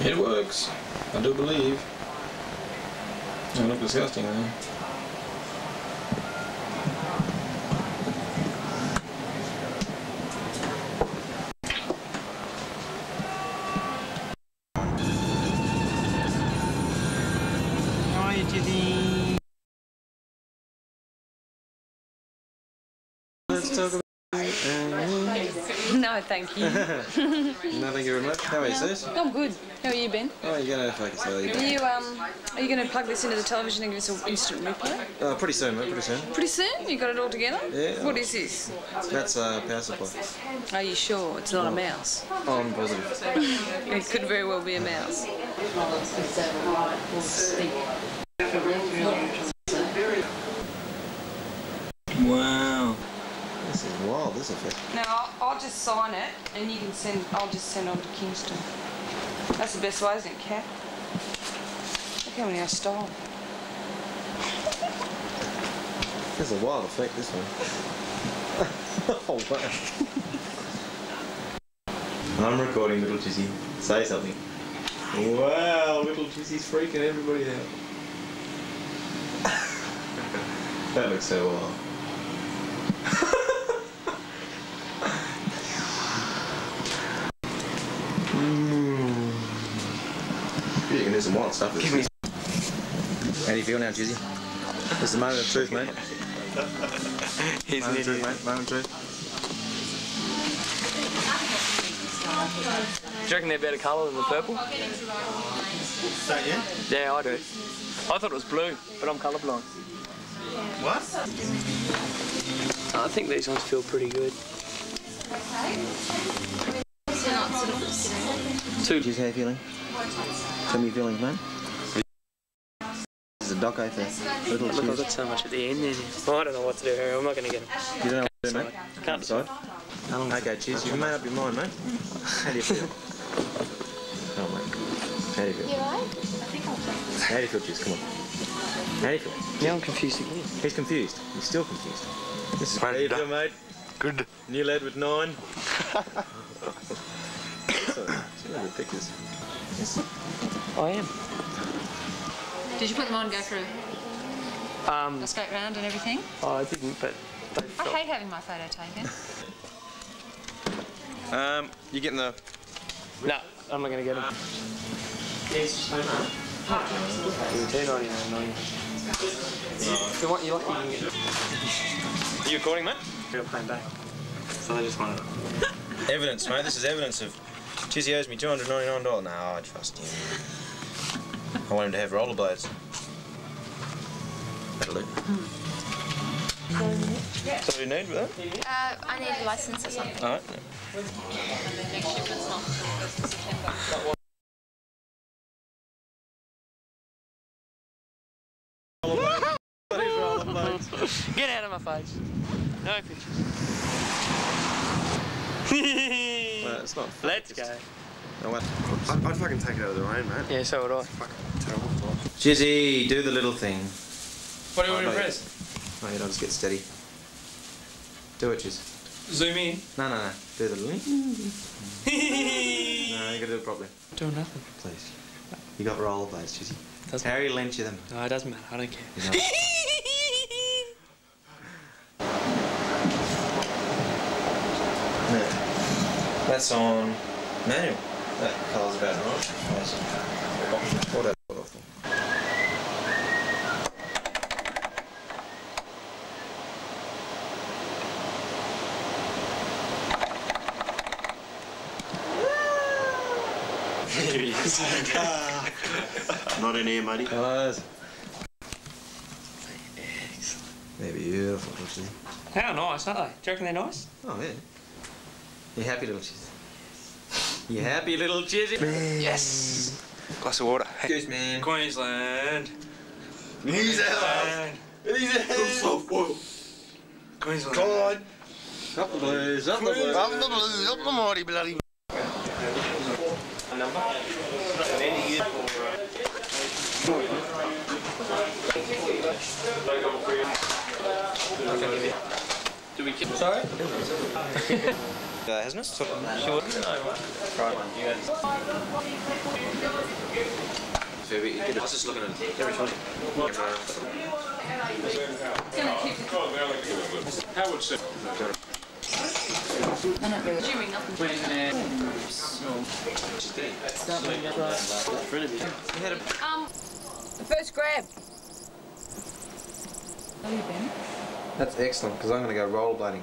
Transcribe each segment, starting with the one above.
It works. I do believe. They look disgusting though. Thank you. no, thank you very much. How are you, sis? I'm good. How are you, Ben? Oh, you're gonna focus Are early. you um are you going to plug this into the television and give us an instant replay? Uh, pretty soon, mate. Pretty soon. Pretty soon? You got it all together? Yeah. What is this? That's uh, power supply. Are you sure it's not a mouse? Oh, I'm positive. It could very well be a mouse. Wow. This is wild. This effect. Now I'll, I'll just sign it and you can send. I'll just send on to Kingston. That's the best way, isn't it, Kath? Look how many I stole. There's a wild effect. This one. oh wow. I'm recording, little Chizzy. Say something. Wow, little Chizzy's freaking everybody out. that looks so wild. Mm. You can do some wild stuff. with this. How do you feel now, Chizzy? It's is the moment of truth, mate. He's Moment of truth, mate. Moment of truth. Do you reckon they're better colour than the purple? Don't you? Yeah, I do. I thought it was blue, but I'm colourblind. What? I think these ones feel pretty good. Two. Just how you feeling? Tell me your feelings, man. This is a doco for little Look, I've got so much at the end there. Oh, I don't know what to do, Harry. I'm not going to get them. You don't know what to do, mate? Can't decide. How long Okay, cheers. You've made up your mind, mate. How do you feel? Oh, mate. How do you feel? You alright? How do you feel, cheers? Come on. How do you feel? Now I'm confused again. He's confused. He's still confused. This is Mate, how you you feel, mate? Good. New lad with nine. so, See how good pictures. I am. Did you put them on and go through Um, a straight round and everything? oh, I didn't, but they I hate having my photo taken. Um, you getting the... No, I'm not going to get them. Yes, Two ninety nine ninety. If you want, you're lucky you can get them. Are you recording, mate? You're playing back. So they just wanted it. Evidence, mate. This is evidence of Chizzy owes me $299. No, I trust him. I want him to have rollerblades. That'll do. So what do you need with that? Uh, I need a license or something. Alright. Get out of my face. No pictures. Well, it's not. Let's go. No. I'd, I'd fucking take it out of the rain, man. Yeah, so would I. Terrible. Chizzy, do the little thing. What do you want me to oh, press? No, you don't just get steady. Do it, Chiz. Zoom in. No, no, no. Do the little. No, you gotta do it properly. Do nothing. Please. You got rollerblades, Chizzy. Doesn't Harry lent you them. No, it doesn't matter. I don't care. You know. Yeah. That's on manual. That colour's about right. Nice. What that put off then? Not in here, matey. Colours. They're beautiful, actually. How nice, aren't they? Do you reckon they're nice? Oh, yeah. You happy little cheese? You happy little cheesy? Yes. Glass of water. Excuse me. Queensland. He's out. He's out. Queensland. Come on. Up the blues, up the blues. Up the blues, up the mighty bloody. Do we keep... Sorry? Uh, hasn't really. Doing nothing. Um, the first grab. That's excellent because I'm going to go rollerblading.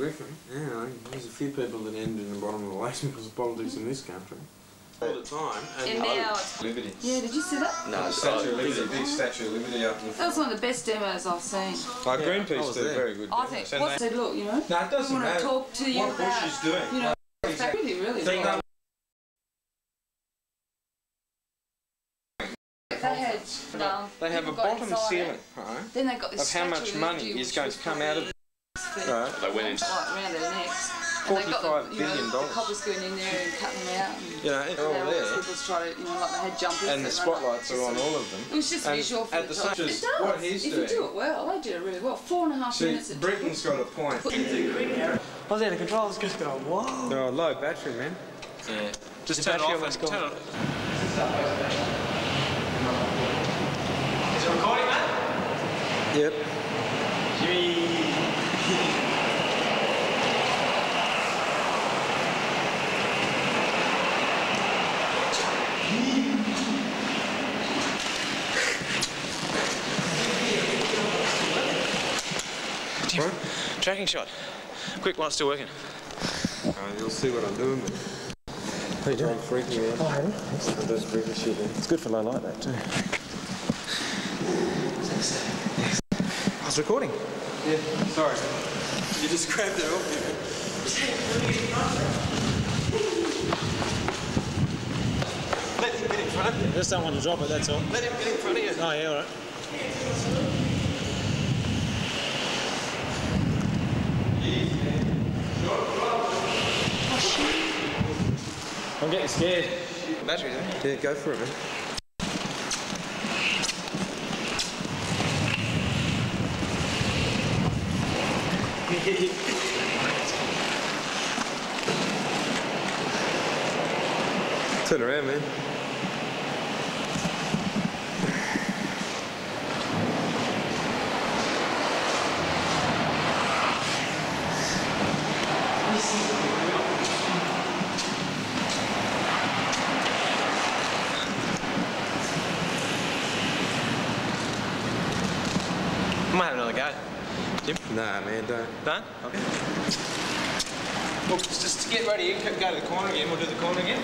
Reckon? Yeah, there's a few people that end in the bottom of the lake because of politics in this country. All the time. And now it's. Liberty. Yeah, did you see that? No, Statue of Liberty, big Statue of Liberty up in the That was one of the best demos I've seen. Like Greenpeace did a there. very good I job. think. So What they- said, look, you know, No, it I doesn't want to talk to you What Bush about, is doing. you know, the fact really, really. Think well. They had, um, They have a bottom ceiling, right? Then they got this Of how much money is going to come out of Right. They went into like around their necks. And they got $45 the, you know, billion dollars. The coppers going in there and cutting them out. And, You know, you they're all know, all these there. people try to, you know, like they had jumpers. And the that run up. spotlights are on all of them. It was just And visual for at the the top. same- It does. what he's if doing. you do it well, they did it really well. Four and a half See, minutes. at Britain's got a point. I was out of control. I was just going, whoa. No, low battery, man. Yeah. Just The turn it off almost and gone. turn it. Is it recording, man? Yep. Tracking shot. Quick while it's still working. Uh, you'll see what I'm doing. But How you doing? I'm freaking out. Oh, have you? I'm just freaking shit in. It's good for low light, that too. I was recording. Yeah, sorry. You just grabbed it off me. Let him get in front of you. Just don't want to drop it, that's all. Let him get in front of you. Oh, yeah, all right. I'm getting scared. Batteries, eh? Yeah, go for it, man. Turn around, man. I might have another go. Nah, man, don't. Done? Okay. Well, just to get ready, you to the corner again. We'll do the corner again.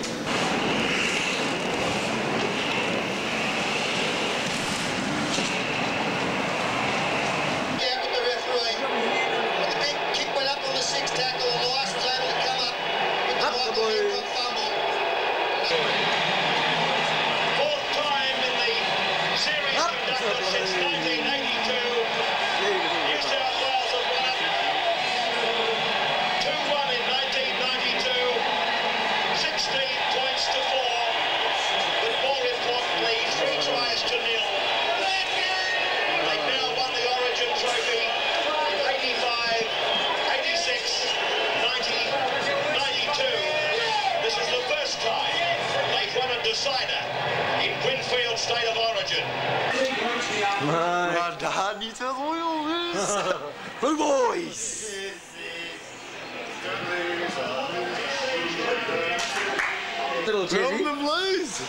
Little Up Chizzy. the blues.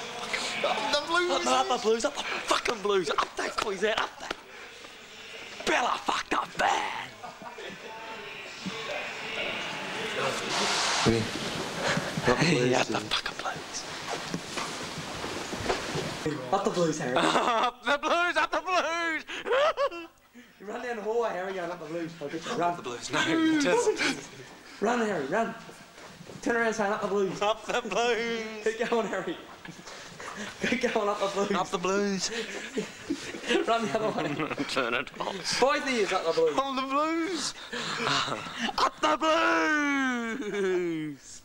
Up the blues. Up, up the blues, up the fucking blues, up that Queensland, up that. Bella fucked up bad. Hey, up the fucking blues. Up the blues, Harry. up the blues, up the blues. you run down the hallway, Harry, going up the blues. I'll get you run. the blues, no, just. Run, Harry, run. Turn around say up the blues. Up the blues. Keep going, Harry. Keep going up the blues. Up the blues. Run the other way. Turn it off. Both of yous up the blues. Up the blues. Up the blues.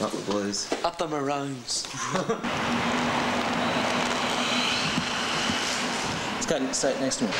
Up the blues. Up the maroons. Let's go and sit next to me.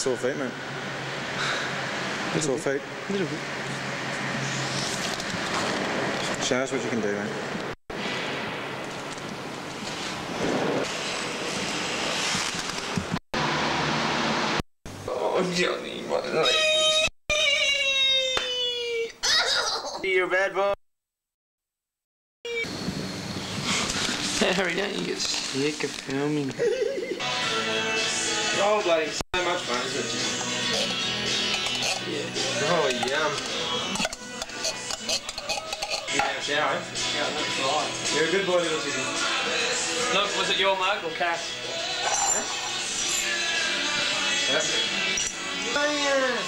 You got sore feet, mate. Sore feet. Little bit. Show us what you can do, mate. Oh, Johnny, my leg. You're a bad boy. Harry, don't you get sick of filming? Oh, bloody Oh, yum. You have a shower, eh? You're a good boy, little Tizzy. Look, was it your mug or Cass? That's it. Oh,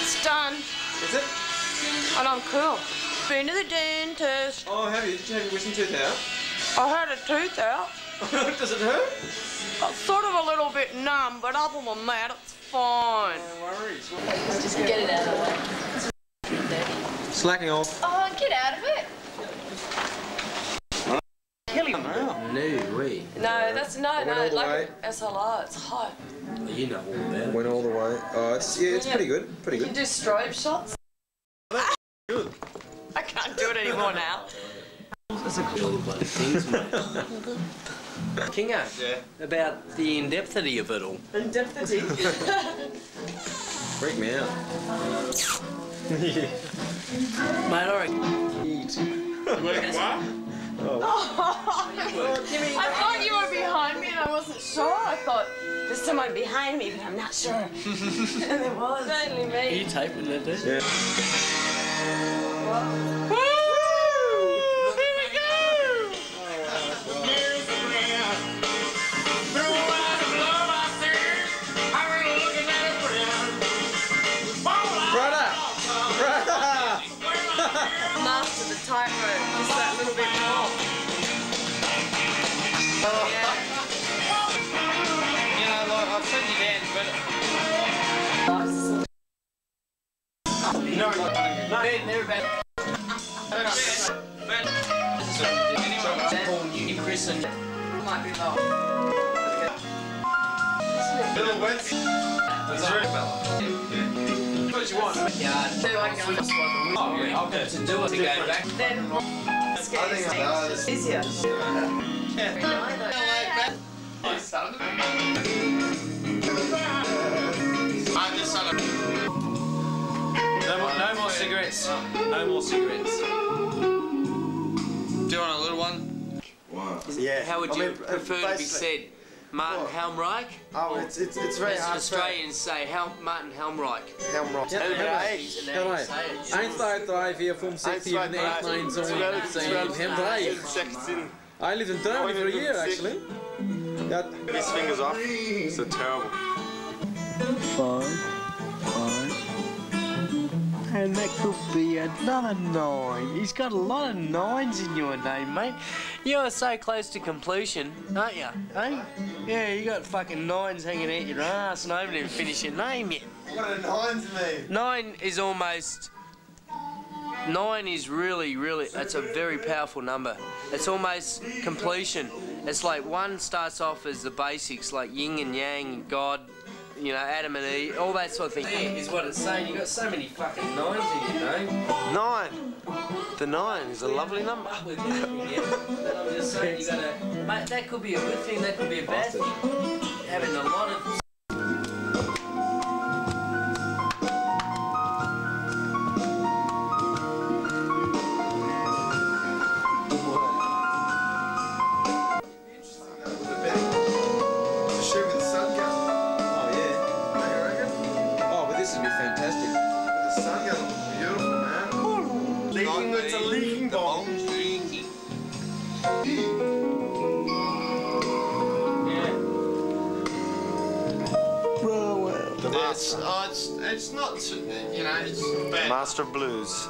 It's done. Is it? And I'm cool. Been to the dentist. Oh, have you? Did you have your wisdom tooth out? I had a tooth out. Does it hurt? It's sort of a little bit numb, but other than that, it's fine. No worries. Just get it out of the way. Slacking off. Oh, get out of it. No way. No, that's no, Went no. all the like way. SLR, it's hot. You know all about it. Went all the way. Oh, it's yeah, it's Yeah. pretty good. Pretty good. You can do strobe shots. Good. I can't do it anymore now. All the bloody things, mate. Kingo, Yeah. about the in-depthity of it all. In-depthity? Freak me out. Mate, I reckon. Oh. I thought you were behind me and I wasn't sure. I thought there's someone behind me, but I'm not sure. and there was. Only Are you taping that, dude? Yeah. Woo! Little wet. What you want? Yard. So I can Oh, yeah, I'll get to do it to go back. then it's easier. No more, no more cigarettes. No more cigarettes. Do you want a little one? Yeah. How would I you mean, prefer to be said? Martin What? Helmreich? Oh, it's it's it's very As hard. Australians say, Hel- Martin Helmreich. Helm rock. Who knows? Hey, And how you say it. Eins, zwei, drei, vier, fünf, sechs, sieben, eight, nine, so on. Saying him drei. I lived in Germany for a year actually. Yeah. His fingers off. It's So terrible. And that could be another nine. He's got a lot of nines in your name, mate. You are so close to completion, aren't you? Hey? Yeah, you got fucking nines hanging out your ass and I haven't even finished your name yet. What a nine to me. Nine is almost. Nine is really, really. It's a very powerful number. It's almost completion. It's like one starts off as the basics, like yin and yang, God, you know, Adam and Eve, all that sort of thing. Is what it's saying. You got so many fucking nines in your name. Nine. The nine is a lovely number. That could be a good thing, that could be a bad thing. Having a lot of you know, it's bad. Master of Blues,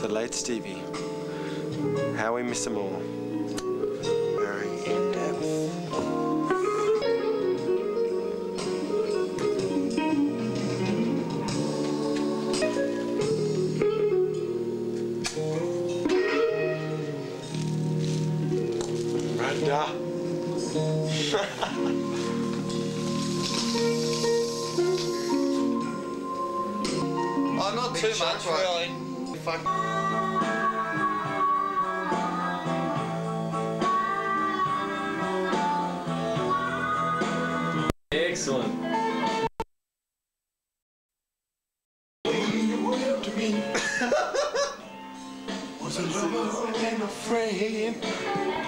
the late Stevie. How we miss them all. Fuck. Excellent. Was a lover and a friend.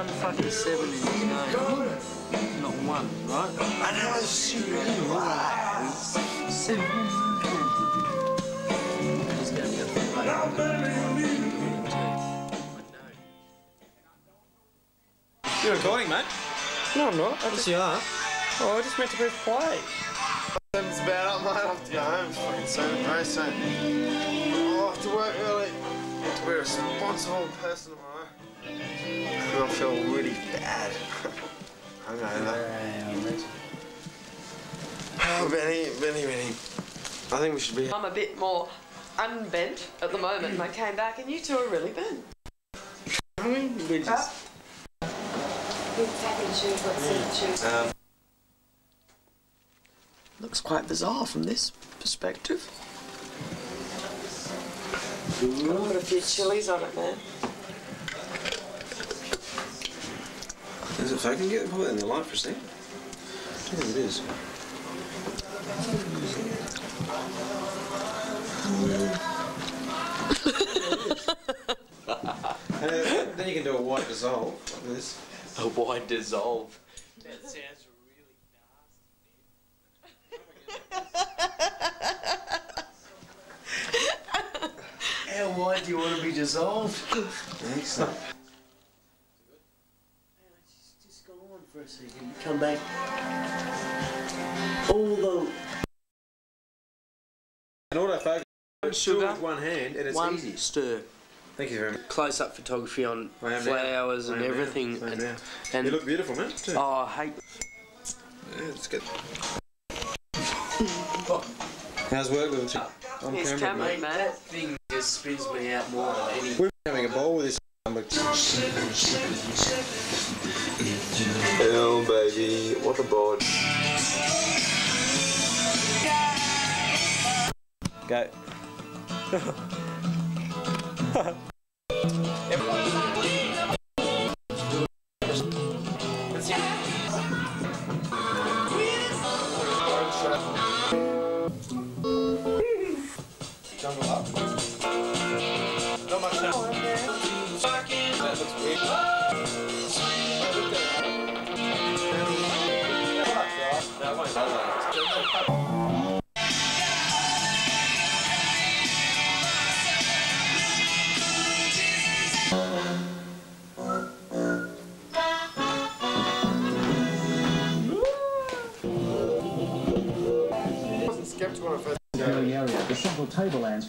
One fucking seven in his name. Not one, right? I know she really was. Seven. He's gonna be a fucking- You're recording, mate. No, I'm not. Yes, you are. Oh, I just meant to press play. It's about up, mate. I have to go home. It's fucking soon, very soon. Oh, I have to work early. I have to be a responsible person tomorrow. I feel really bad. Hungover. Oh, Benny, Benny, Benny. I think we should be. I'm a bit more unbent at the moment, and I came back, and you two are really bent. We just. Um, Looks quite bizarre from this perspective. Gotta put a few chilies on it, man. Is it fucking get put it in the light for a second? I think it is. And then- then you can do a white dissolve like this. A white dissolve. That sounds really nasty. How wide do you want to be dissolved? Excellent. Just, just go on for a second. Come back. All the An autofocus. Do sugar, it with one hand and it's one easy. stir. Thank you very much. Close-up photography on I am flowers and am now. everything. And, and You look beautiful, man. Too. oh, I hate. Yeah, it's good. How's work, little chick? I'm He's Cameron, Cameron, mate. man. That thing just spins me out more than any. We're having a ball with this. number. Hell, baby. What a bod. Go.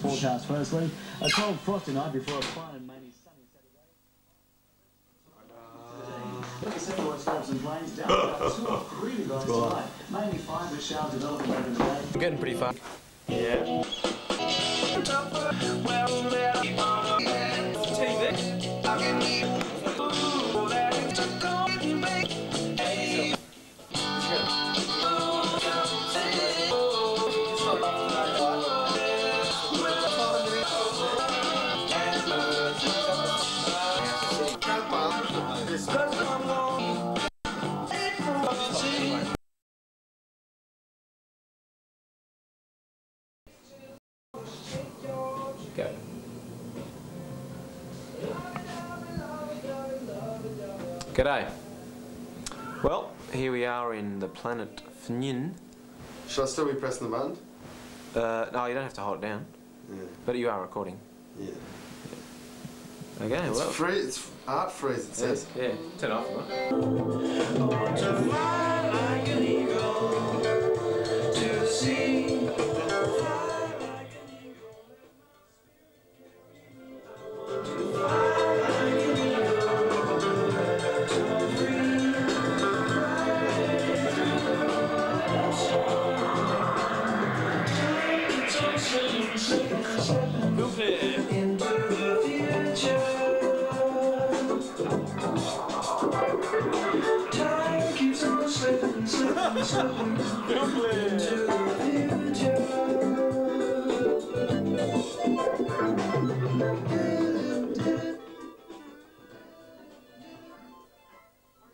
forecast firstly. A cold frosty night before a fine and mainly sunny Saturday. Look at central west slopes and plains down about two or three degrees tonight. Mainly fine with showers developing later the day. We're getting pretty far. Yeah. G'day. Well, here we are in the planet Fnyin. Should I still be pressing the button? Uh, no, you don't have to hold it down. Yeah. But you are recording. Yeah. Okay, It's well. free. It's art freeze. It says. Yeah, turn it off. Right?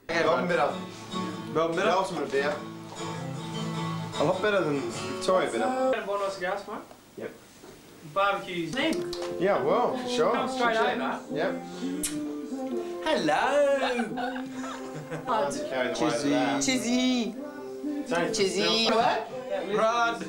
Melbourne Bitter. Melbourne The ultimate beer. A lot better than Victoria Bitter. Nice cigars, mate? Yep. Barbecues. Yeah, well, sure. Come straight over. Yep. Hello. Chizzy. Chizzy. Chizzy. What? Rod.